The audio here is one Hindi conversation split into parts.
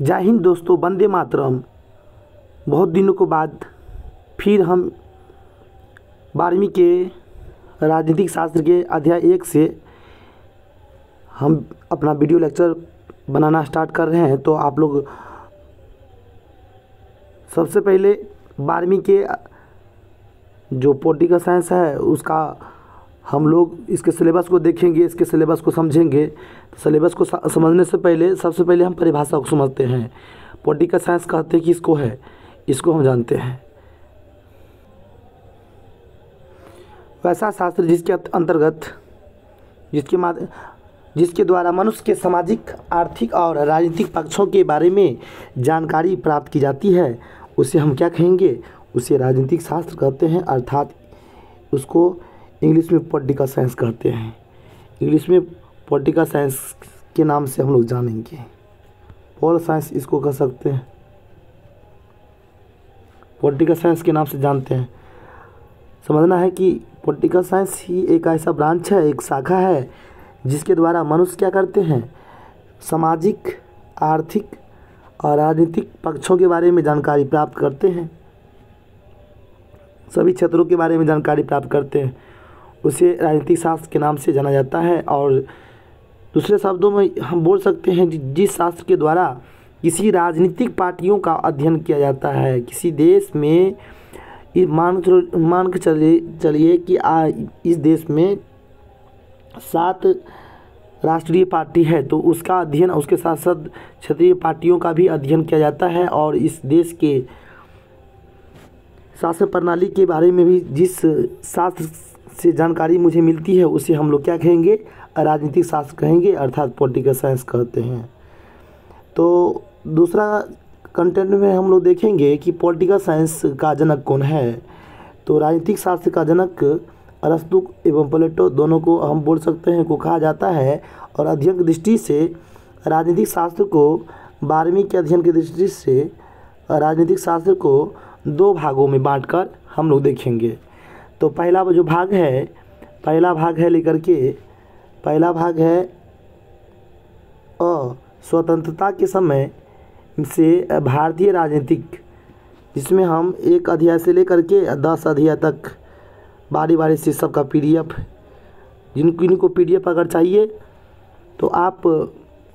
जय हिंद दोस्तों, वंदे मातरम। बहुत दिनों के बाद फिर हम बारहवीं के राजनीतिक शास्त्र के अध्याय एक से हम अपना वीडियो लेक्चर बनाना स्टार्ट कर रहे हैं। तो आप लोग सबसे पहले बारहवीं के जो पॉलिटिकल साइंस है, उसका हम लोग इसके सिलेबस को देखेंगे, इसके सिलेबस को समझेंगे। तो सिलेबस को समझने से पहले, सबसे पहले हम परिभाषा को समझते हैं। पॉलिटिकल साइंस कहते हैं कि इसको है, इसको हम जानते हैं। वैसा शास्त्र जिसके अंतर्गत, जिसके माध्य जिसके द्वारा मनुष्य के सामाजिक, आर्थिक और राजनीतिक पक्षों के बारे में जानकारी प्राप्त की जाती है, उसे हम क्या कहेंगे? उसे राजनीतिक शास्त्र कहते हैं, अर्थात उसको इंग्लिश में पॉलिटिकल साइंस कहते हैं। इंग्लिश में पॉलिटिकल साइंस के नाम से हम लोग जानेंगे। पॉल साइंस इसको कह सकते हैं। पॉलिटिकल साइंस के नाम से जानते हैं। समझना है कि पॉलिटिकल साइंस ही एक ऐसा ब्रांच है, एक शाखा है, जिसके द्वारा मनुष्य क्या करते हैं? सामाजिक, आर्थिक और राजनीतिक पक्षों के बारे में जानकारी प्राप्त करते हैं। सभी क्षेत्रों के बारे में जानकारी प्राप्त करते हैं। उसे राजनीतिक शास्त्र के नाम से जाना जाता है और दूसरे शब्दों में हम बोल सकते हैं जि- जिस शास्त्र के द्वारा किसी राजनीतिक पार्टियों का अध्ययन किया जाता है किसी देश में मान के मान के चलिए चलिए कि आ, इस देश में सात राष्ट्रीय पार्टी है तो उसका अध्ययन उसके साथ साथ क्षेत्रीय पार्टियों का भी अध्ययन किया जाता है और इस देश के शासन प्रणाली के बारे में भी जिस शास्त्र से जानकारी मुझे मिलती है, उसे हम लोग क्या कहेंगे? राजनीतिक शास्त्र कहेंगे, अर्थात पॉलिटिकल साइंस कहते हैं। तो दूसरा कंटेंट में हम लोग देखेंगे कि पॉलिटिकल साइंस का जनक कौन है। तो राजनीतिक शास्त्र का जनक अरस्तु एवं प्लेटो दोनों को हम बोल सकते हैं, को कहा जाता है। और अध्ययन की दृष्टि से राजनीतिक शास्त्र को बारहवीं के अध्ययन की दृष्टि से राजनीतिक शास्त्र को दो भागों में बांटकर हम लोग देखेंगे। तो पहला जो भाग है, पहला भाग है लेकर के, पहला भाग है अ, स्वतंत्रता के समय से भारतीय राजनीतिक, जिसमें हम एक अध्याय से लेकर के दस अध्याय तक बारी बारी से सबका पी डी एफ़ जिनको इनको पी डी एफ़ अगर चाहिए तो आप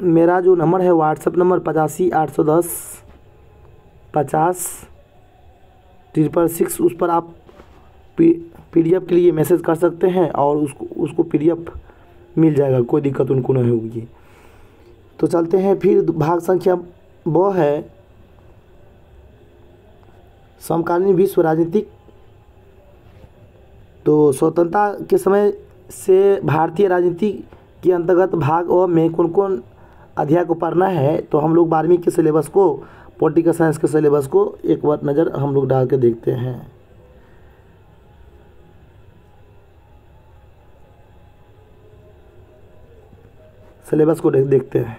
मेरा जो नंबर है, व्हाट्सएप नंबर पचासी आठ सौ दस, पचास ट्रिपल सिक्स, उस पर आप पी पी डी एफ़ के लिए मैसेज कर सकते हैं और उसको उसको पी डी एफ़ मिल जाएगा, कोई दिक्कत उनको नहीं होगी। तो चलते हैं, फिर भाग संख्या वो है। समकालीन विश्व राजनीतिक तो स्वतंत्रता के समय से भारतीय राजनीति के अंतर्गत भाग अ में कौन कौन अध्याय को पढ़ना है तो हम लोग बारहवीं के सिलेबस को पॉलिटिकल साइंस के सिलेबस को एक बार नज़र हम लोग डाल के देखते हैं। सिलेबस को देख देखते हैं।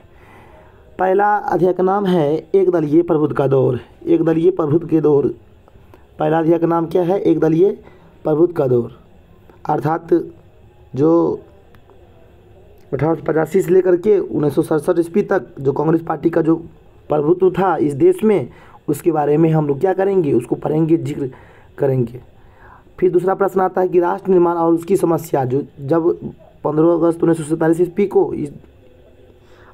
पहला अध्याय का नाम है एक दलीय प्रभुत्व का दौर। एक दलीय प्रभुत्व के दौर। पहला अध्याय का नाम क्या है? एक दलीय प्रभुत्व का दौर। अर्थात जो अठारह पचासी से लेकर के उन्नीस सौ सड़सठ ईस्वी तक जो कांग्रेस पार्टी का जो प्रभुत्व था इस देश में, उसके बारे में हम लोग क्या करेंगे? उसको पढ़ेंगे, ज़िक्र करेंगे। फिर दूसरा प्रश्न आता है कि राष्ट्र निर्माण और उसकी समस्या, जो जब पंद्रह अगस्त उन्नीस सौ सैंतालीस ईस्वी को इस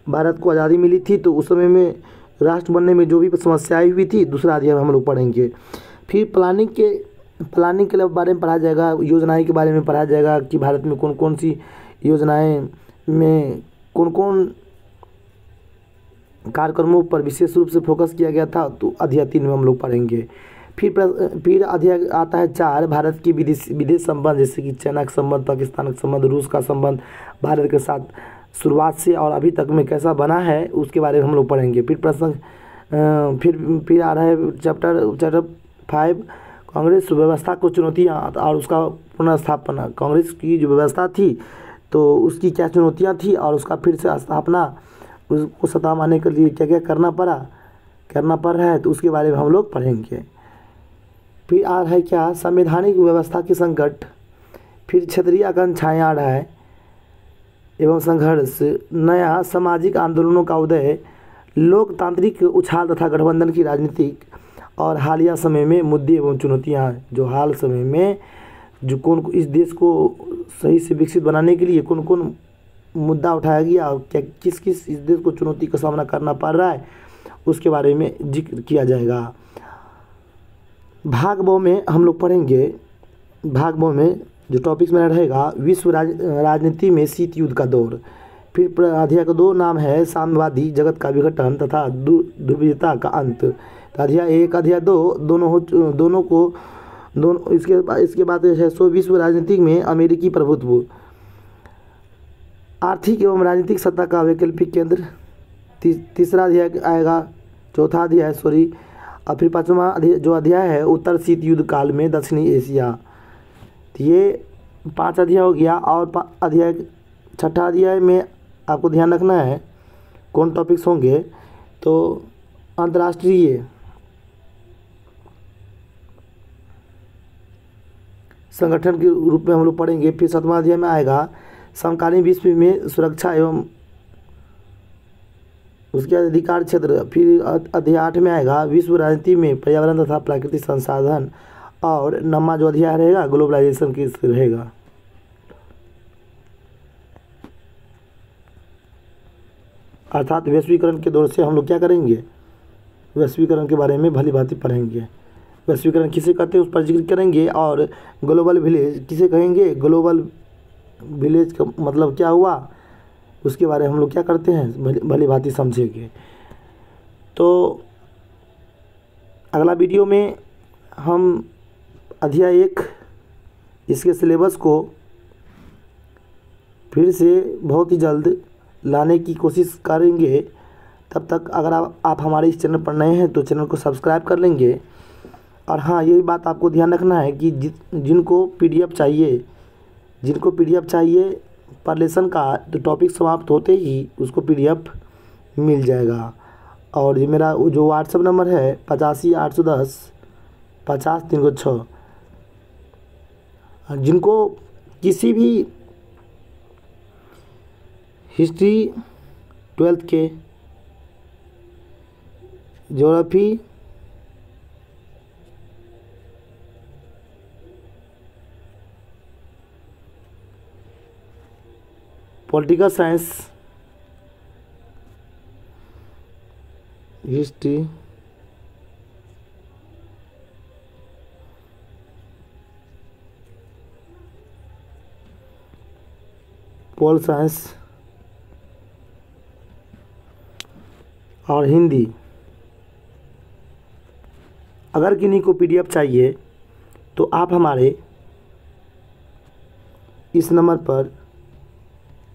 भारत को आज़ादी मिली थी तो उस समय में राष्ट्र बनने में जो भी समस्याएँ हुई थी, दूसरा अध्याय में हम लोग पढ़ेंगे। फिर प्लानिंग के प्लानिंग के बारे में पढ़ा जाएगा, योजनाएँ के बारे में पढ़ा जाएगा कि भारत में कौन कौन सी योजनाएँ में कौन कौन कार्यक्रमों पर विशेष रूप से फोकस किया गया था तो अध्याय तीन में हम लोग पढ़ेंगे। फिर फिर अध्याय आता है चार, भारत की विदेश विदेश संबंध, जैसे कि चाइना का संबंध, पाकिस्तान का संबंध, रूस का संबंध, भारत के साथ शुरुआत से और अभी तक में कैसा बना है उसके बारे में हम लोग पढ़ेंगे। फिर अ, फिर फिर आ रहा है चैप्टर चैप्टर फाइव कांग्रेस व्यवस्था को चुनौतियाँ और उसका पुनर्स्थापना। कांग्रेस की जो व्यवस्था थी तो उसकी क्या चुनौतियाँ थी और उसका फिर से स्थापना उसको सत्ता माने के लिए क्या क्या करना पड़ा करना पड़ रहा है तो उसके बारे में हम लोग पढ़ेंगे। फिर आ रहा है क्या संवैधानिक व्यवस्था के संकट फिर क्षेत्रीय आकांक्षाएँ आ रहा है एवं संघर्ष, नया सामाजिक आंदोलनों का उदय, लोकतांत्रिक उछाल तथा गठबंधन की राजनीतिक और हालिया समय में मुद्दे एवं चुनौतियाँ, जो हाल समय में जो कौन इस देश को सही से विकसित बनाने के लिए कौन कौन मुद्दा उठाया गया और क्या किस किस इस देश को चुनौती का सामना करना पड़ रहा है, उसके बारे में ज़िक्र किया जाएगा। भाग बो में हम लोग पढ़ेंगे भाग बो में जो टॉपिक्स मेरा रहेगा विश्व राज राजनीति में शीत युद्ध का दौर। फिर अध्याय का दो नाम है साम्यवादी जगत का विघटन तथा दुर्विधता का अंत। अध्याय एक अध्याय दो दोनों हो दोनों को दोनों इसके इसके बाद है सो विश्व राजनीति में अमेरिकी प्रभुत्व। आर्थिक एवं राजनीतिक सत्ता का वैकल्पिक केंद्र। ती, तीसरा अध्याय आएगा चौथा अध्याय सॉरी और फिर पाँचवा जो अध्याय है उत्तर शीत युद्ध काल में दक्षिणी एशिया। ये पाँच अध्याय हो गया और अध्याय छठा अध्याय में आपको ध्यान रखना है, कौन टॉपिक्स होंगे तो अंतर्राष्ट्रीय। संगठन के रूप में हम लोग पढ़ेंगे, फिर सतवा अध्याय में आएगा, समकालीन विश्व में सुरक्षा एवं उसके अधिकार क्षेत्र, फिर अध्याय आठ में आएगा, विश्व राजनीति में पर्यावरण तथा प्राकृतिक संसाधन। और नमा जो अध्याय रहेगा ग्लोबलाइजेशन की रहेगा। अर्थात वैश्वीकरण के दौर से हम लोग क्या करेंगे? वैश्वीकरण के बारे में भली भांति पढ़ेंगे। वैश्वीकरण किसे कहते हैं, उस पर ज़िक्र करेंगे और ग्लोबल विलेज किसे कहेंगे? ग्लोबल विलेज का मतलब क्या हुआ? उसके बारे में हम लोग क्या करते हैं? भली भांति समझेंगे। तो अगला वीडियो में हम अध्याय एक इसके सिलेबस को फिर से बहुत ही जल्द लाने की कोशिश करेंगे। तब तक अगर आप, आप हमारे इस चैनल पर नए हैं तो चैनल को सब्सक्राइब कर लेंगे। और हाँ ये बात आपको ध्यान रखना है कि जि जिनको पीडीएफ चाहिए जिनको पीडीएफ चाहिए पर लेसन का तो टॉपिक समाप्त होते ही उसको पीडीएफ मिल जाएगा। और ये मेरा जो व्हाट्सअप नंबर है पचासी आठ सौ दस पचास तीन सौ छः जिनको किसी भी हिस्ट्री ट्वेल्थ के geography political science history pol science और हिंदी। अगर किन्हीं को पीडीएफ चाहिए तो आप हमारे इस नंबर पर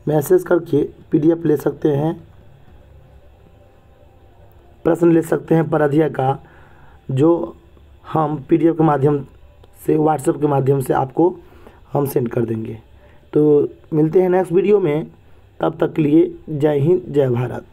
मैसेज करके पीडीएफ ले सकते हैं। प्रश्न ले सकते हैं पर अध्याय का, जो हम पीडीएफ के माध्यम से व्हाट्सएप के माध्यम से आपको हम सेंड कर देंगे। तो मिलते हैं नेक्स्ट वीडियो में। तब तक के लिए जय हिंद जय भारत।